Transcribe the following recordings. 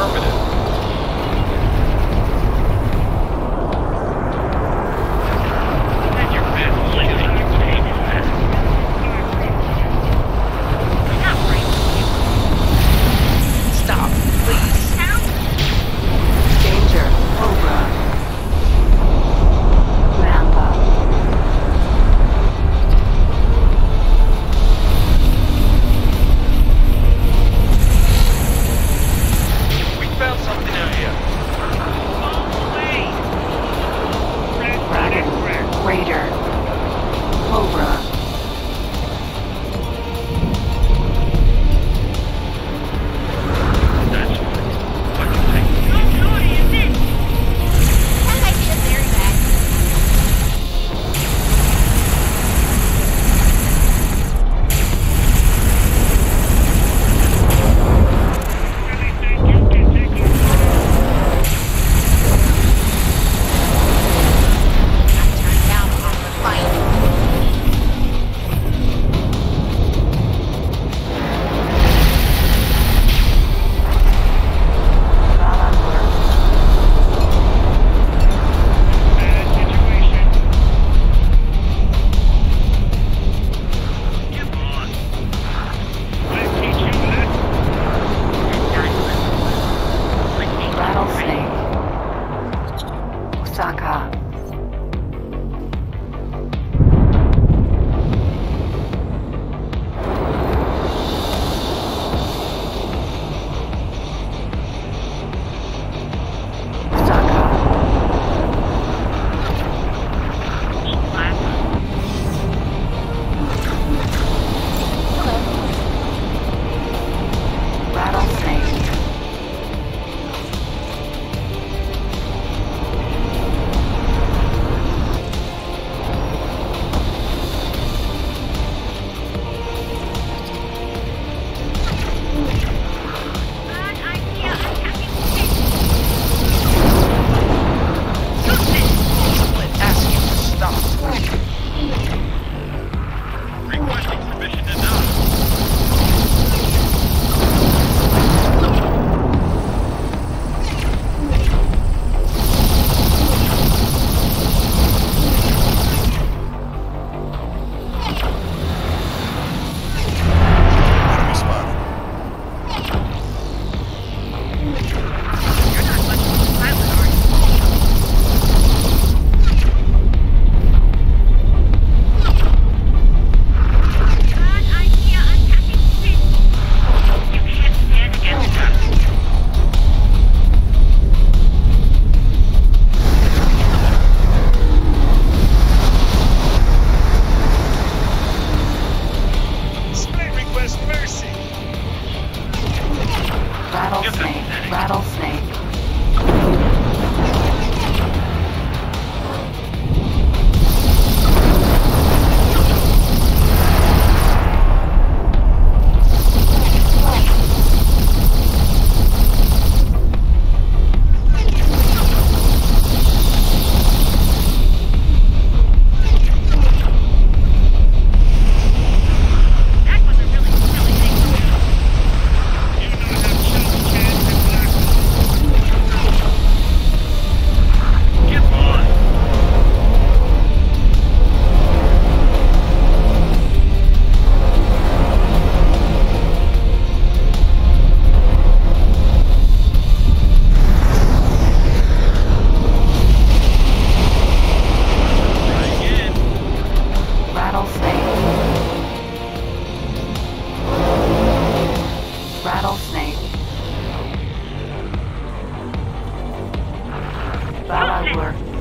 affirmative.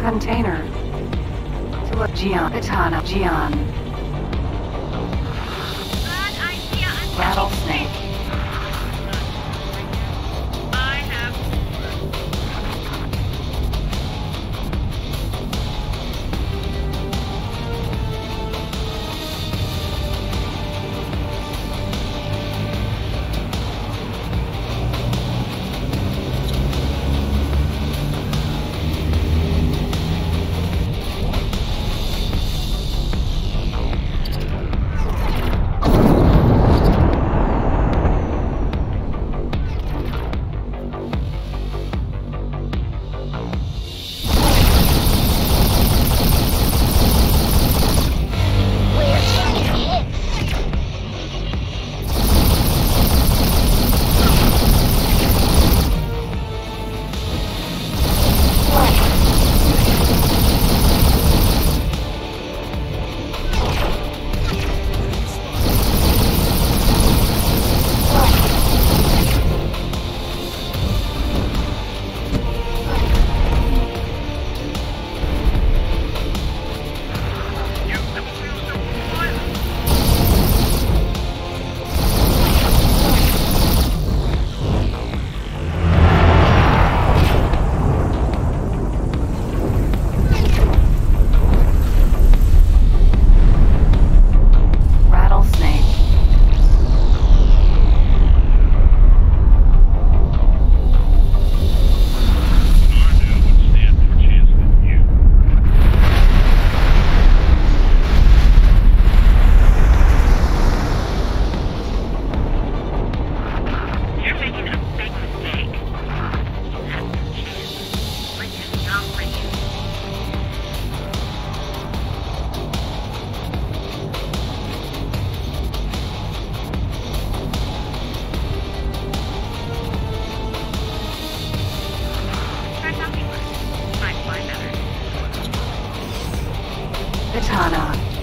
Container. To a Gian. Itana. Gian. Itana.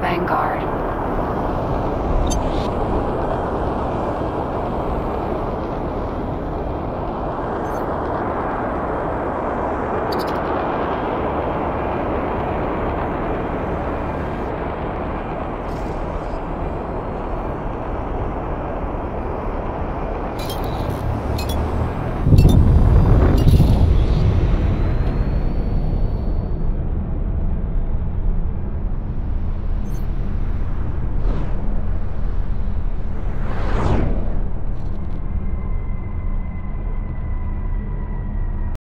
Vanguard.